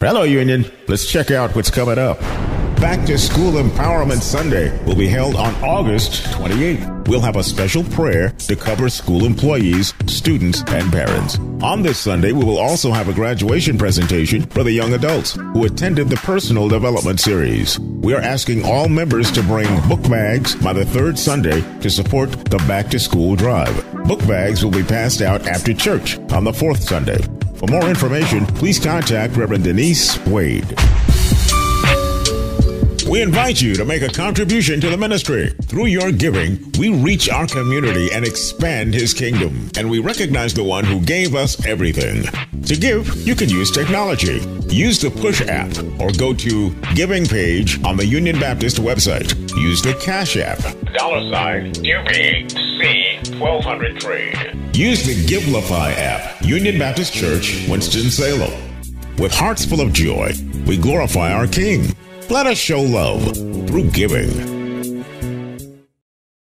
Hello, Union. Let's check out what's coming up. Back to School Empowerment Sunday will be held on August 28th. We'll have a special prayer to cover school employees, students, and parents. On this Sunday, we will also have a graduation presentation for the young adults who attended the Personal Development Series. We are asking all members to bring book bags by the third Sunday to support the Back to School drive. Book bags will be passed out after church on the fourth Sunday. For more information, please contact Reverend Denise Wade. We invite you to make a contribution to the ministry. Through your giving, we reach our community and expand his kingdom. And we recognize the one who gave us everything. To give, you can use technology. Use the Push app or go to Giving page on the Union Baptist website. Use the Cash app. Dollar sign UBC 1200 trade. Use the Givelify app. Union Baptist Church, Winston-Salem. With hearts full of joy, we glorify our King. Let us show love through giving.